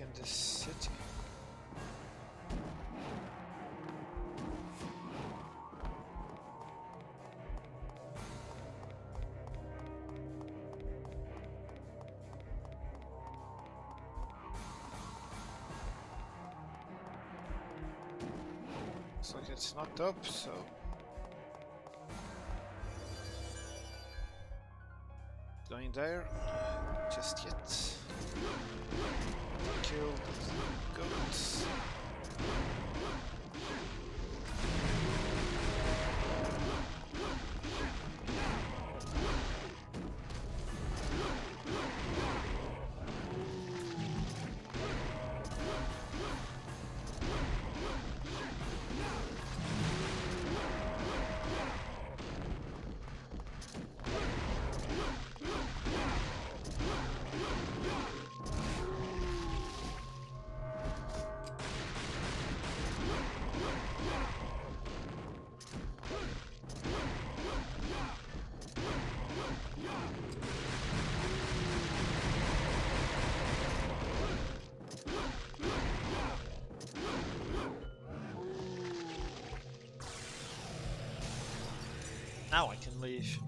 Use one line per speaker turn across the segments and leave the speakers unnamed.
in the city. Looks like it's not up, so going there just yet. Kill goats. Now I can leave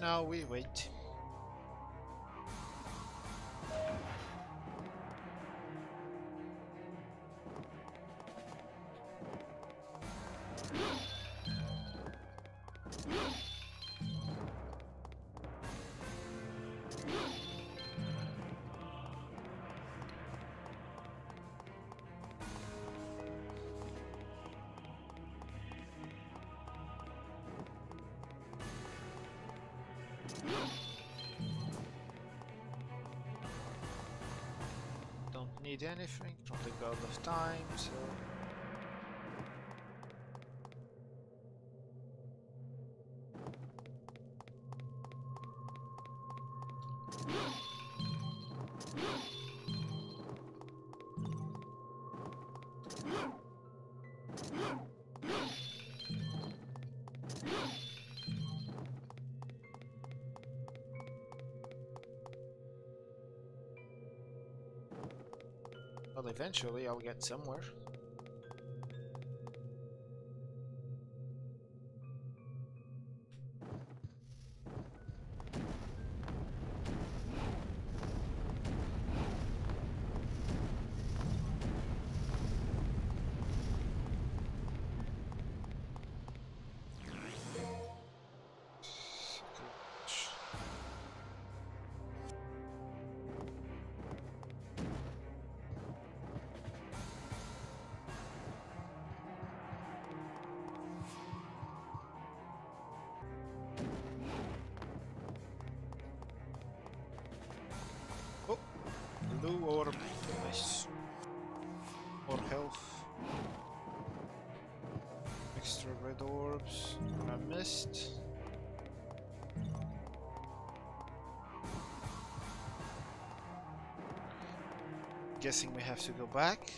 Now we wait. Don't need anything from the God of Time, so... Well, eventually I'll get somewhere. Extra red orbs. I missed. Guessing we have to go back.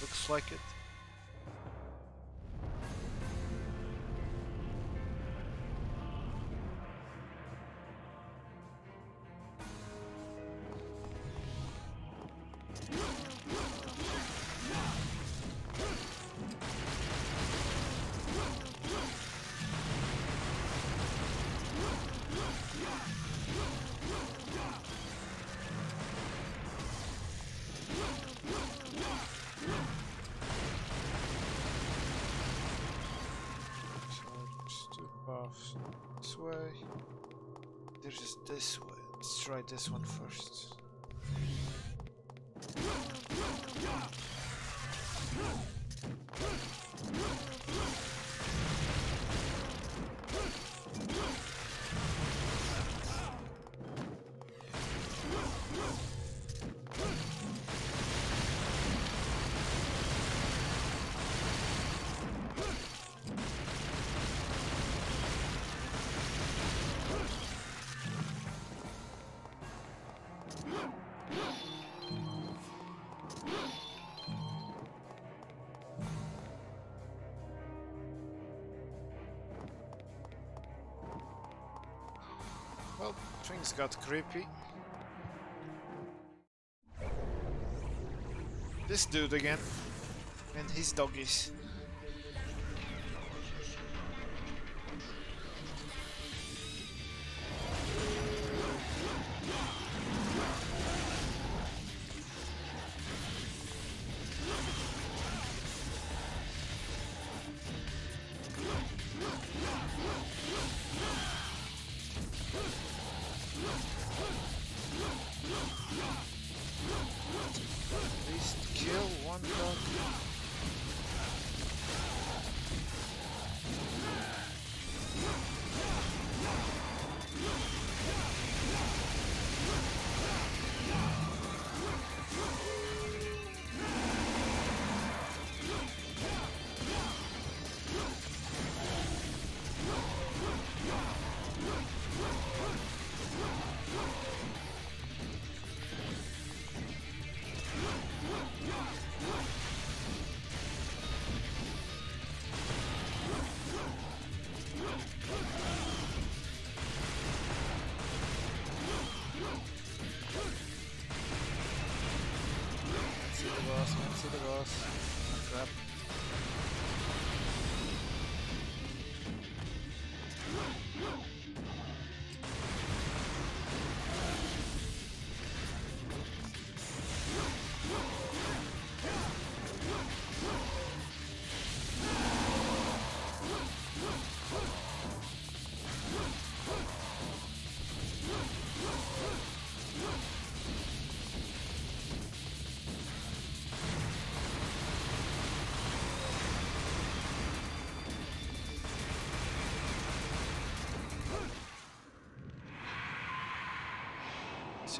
Looks like it. This way. There's just this way. Let's try this one first. Well, things got creepy. This dude again. And his doggies.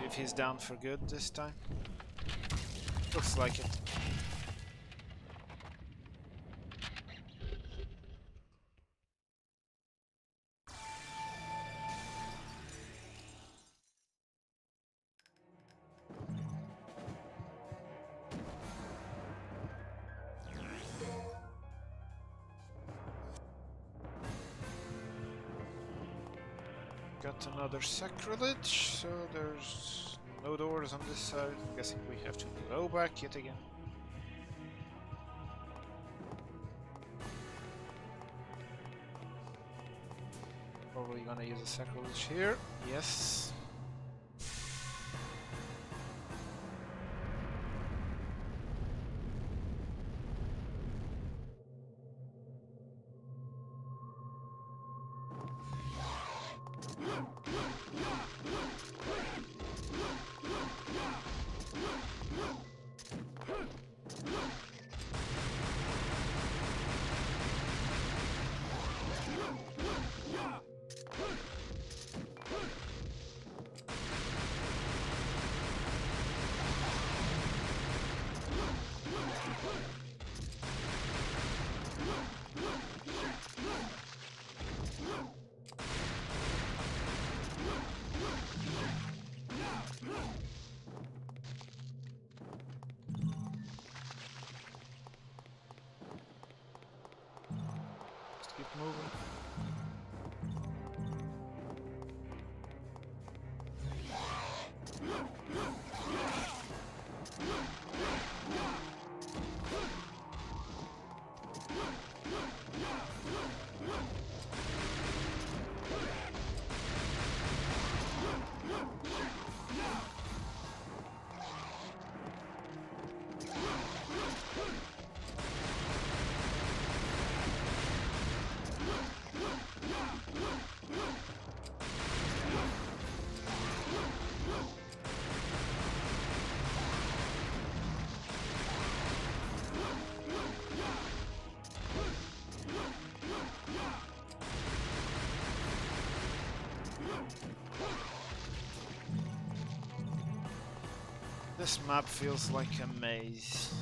If he's down for good this time. Looks like it. Got another sacrilege, so there's no doors on this side. I'm guessing we have to go back yet again. Probably gonna use a sacrilege here. Yes. This map feels like a maze.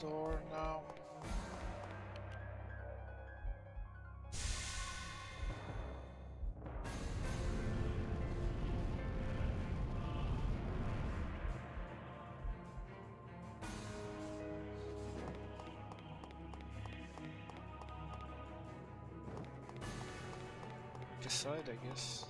Door now. Aside, I guess.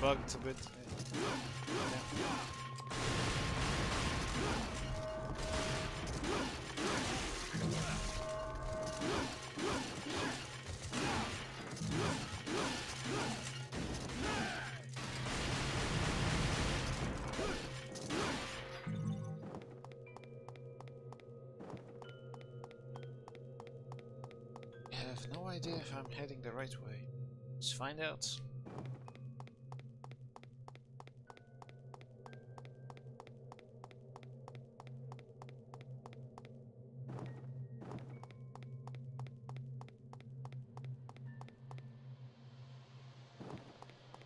Bugged a bit. I have no idea if I'm heading the right way. Let's find out.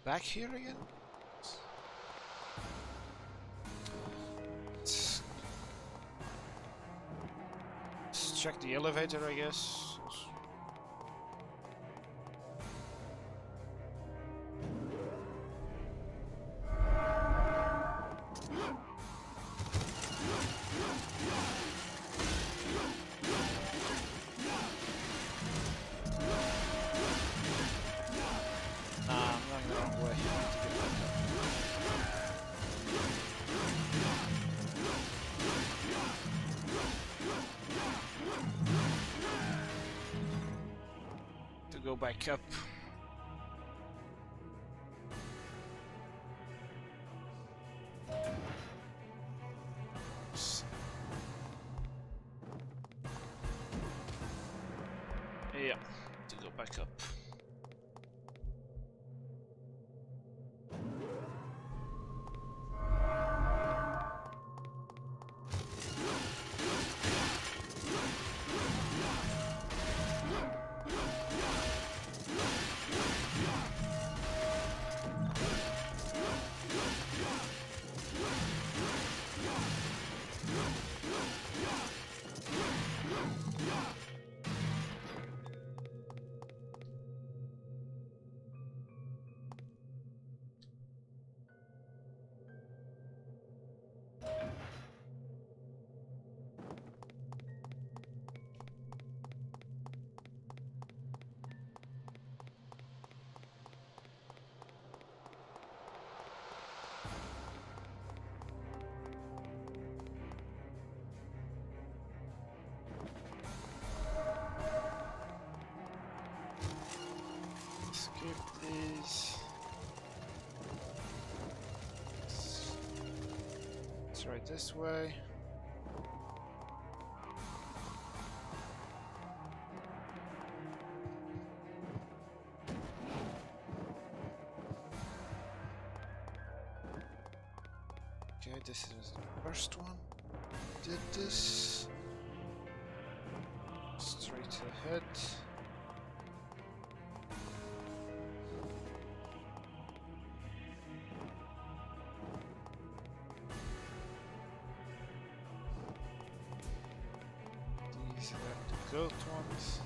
Back here again? Let's check the elevator, I guess. Back up. Yeah, to go back up. Right this way. Okay, this is the first one. Did this. Straight ahead. Goat ones.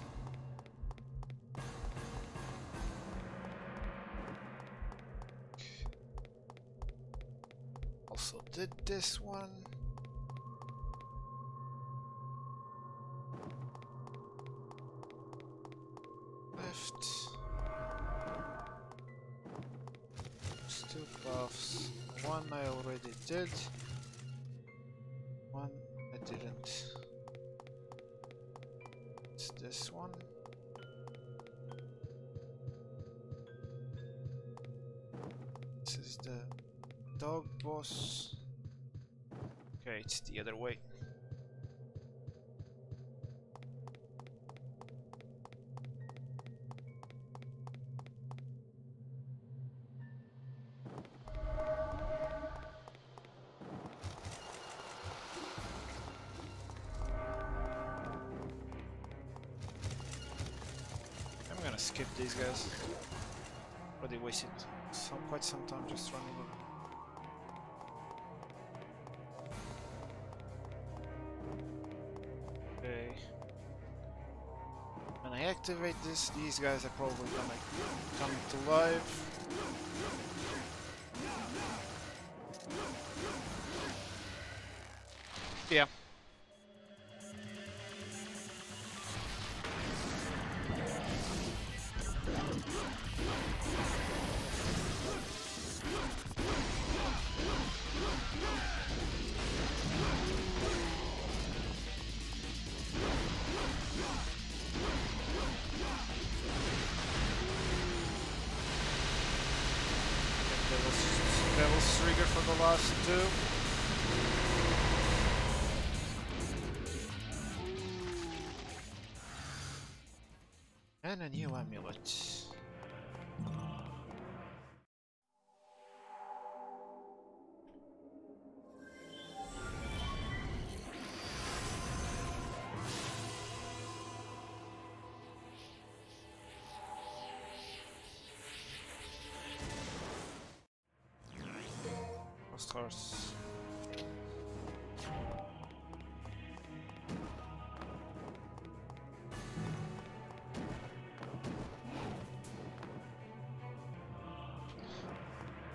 Also did this one. This is the dog boss. Okay, it's the other way. Just running around. Okay. When I activate this, these guys are probably gonna come to life. Yeah. A new amulet. Lost horse.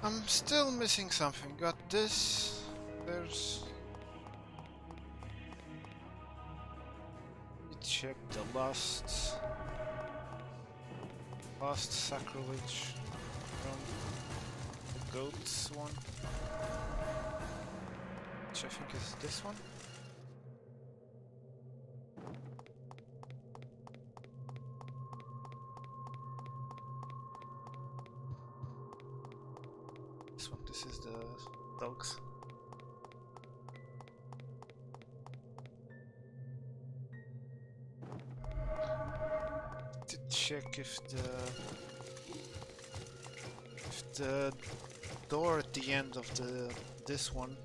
I'm still missing something. Got this. There's. Check the last. Last sacrilege from the goats one. Which I think is this one. This one, this is the dogs. To check if the if the door at the end of the this one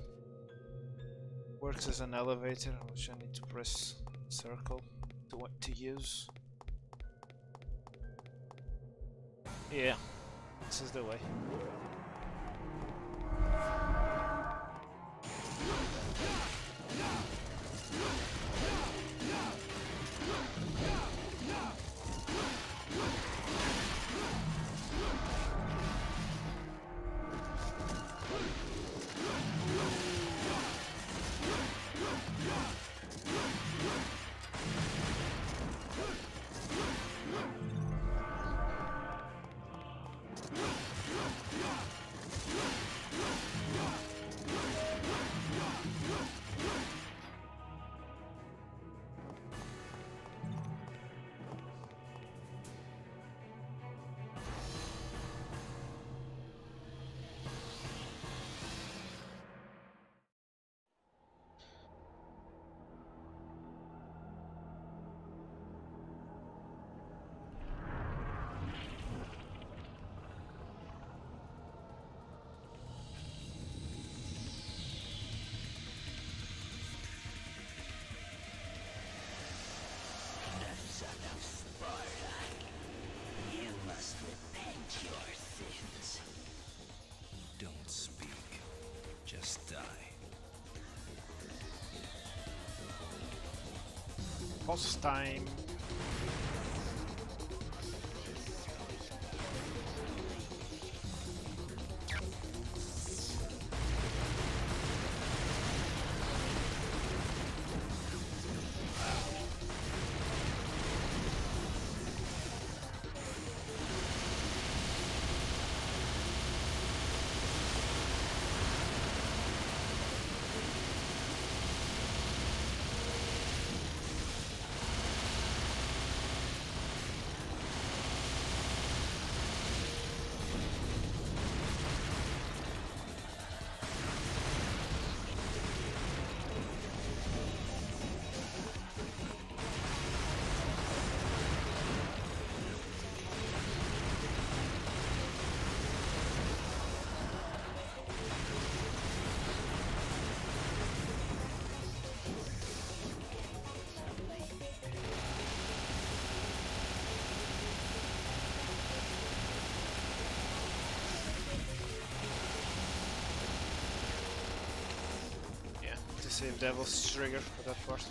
works as an elevator, which I need to press circle to what to use. Yeah, this is the way. Boss save Devil's Trigger for that part.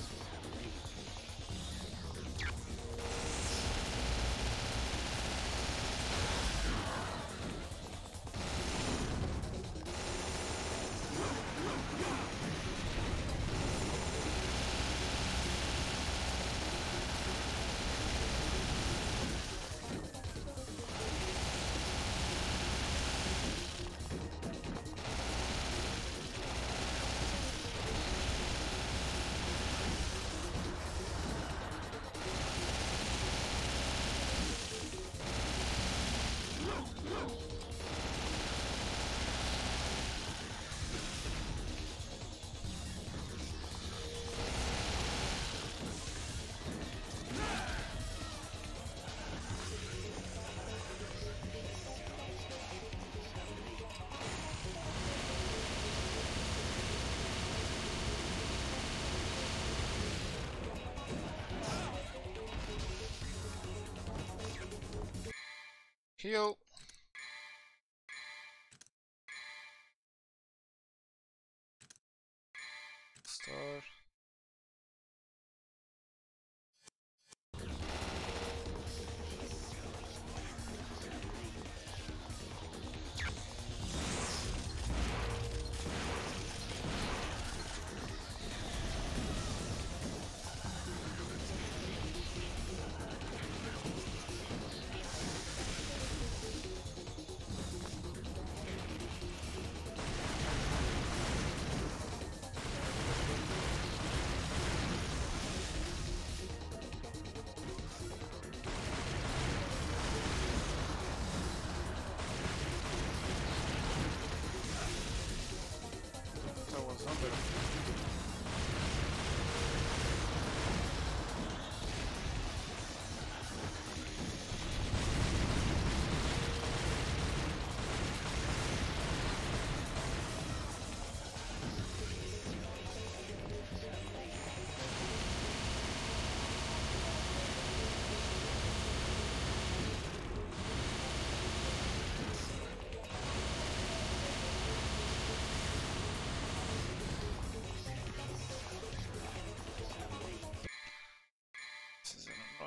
Heal.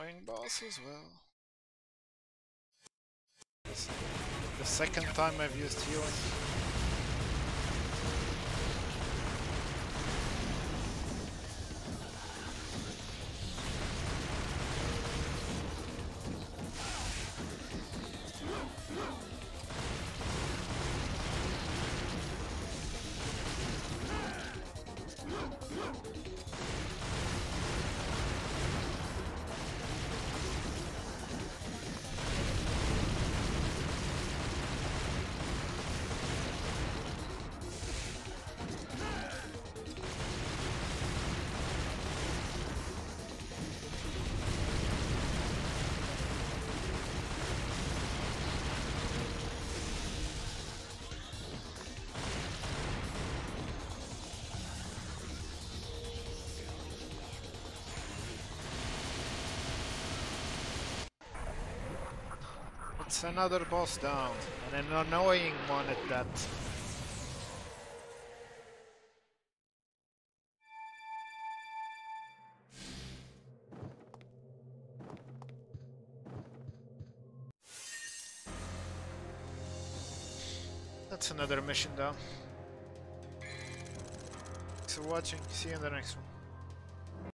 Is boss as well. The second time I've used healing. Another boss down, and an annoying one at that. That's another mission down. Thanks for watching, see you in the next one.